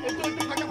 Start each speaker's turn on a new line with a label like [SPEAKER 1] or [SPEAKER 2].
[SPEAKER 1] একটু একটু ফাঁকা